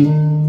Música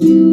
Música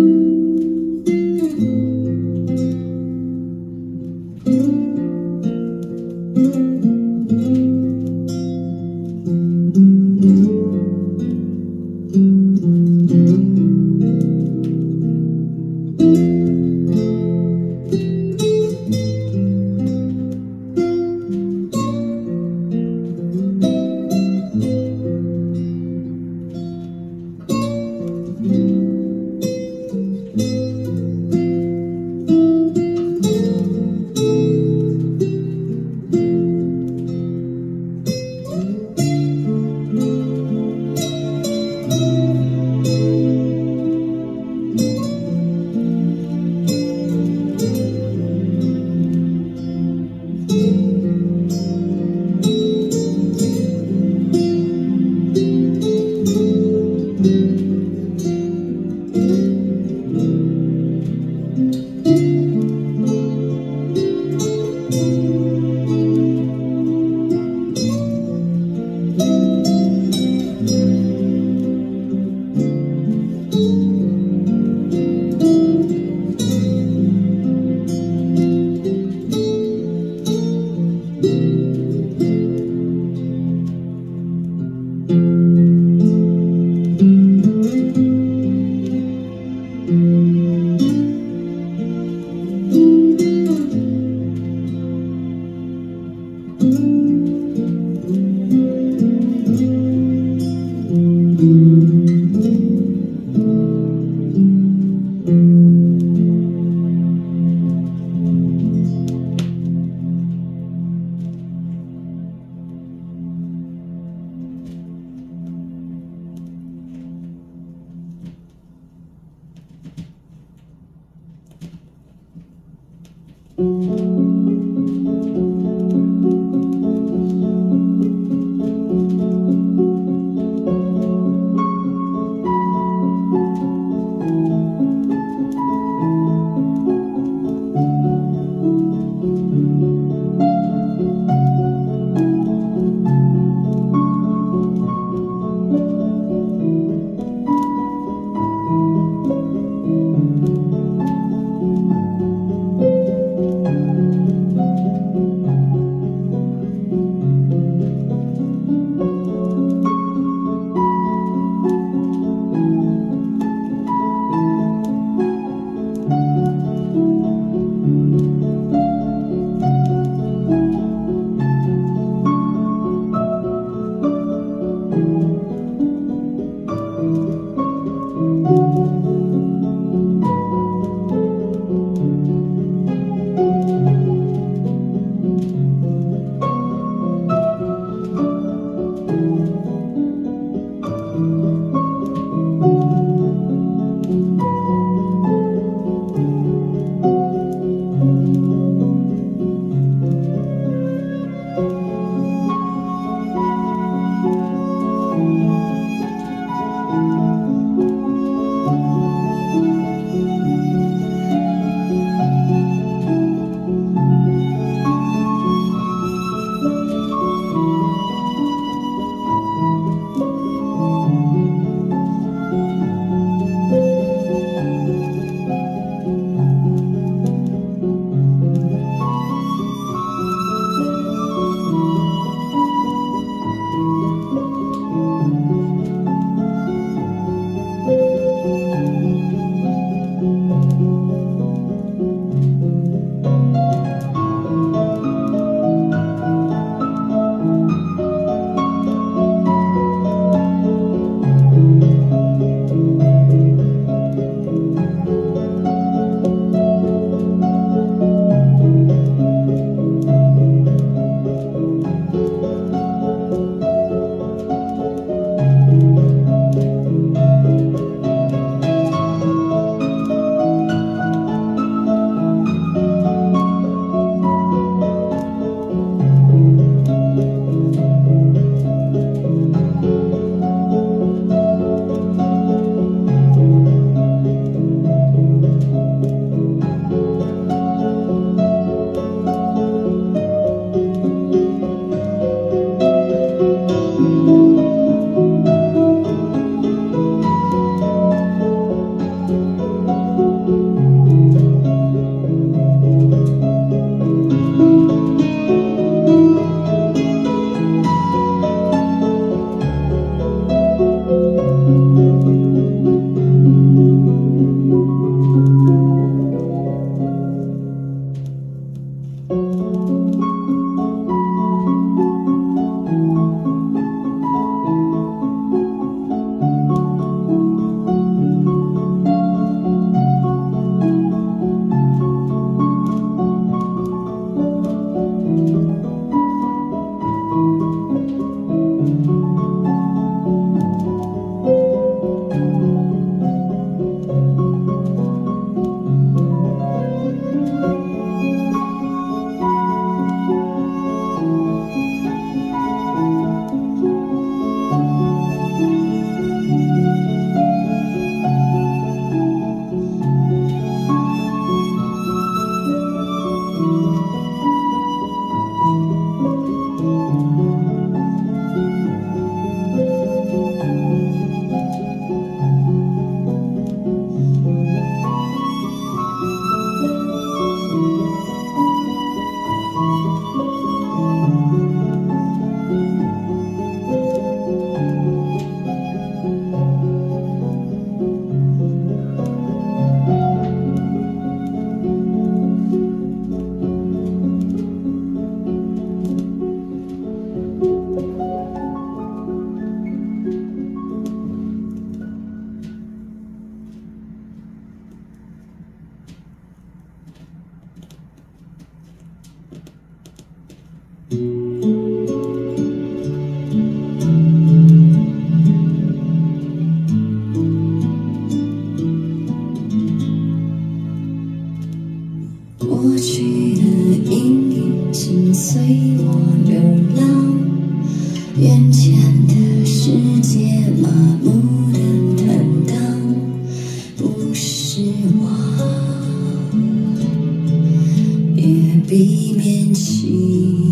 避免轻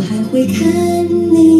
我还会看你。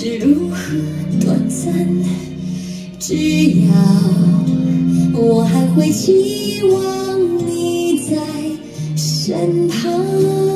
是如何短暂只要我还会期望你在身旁。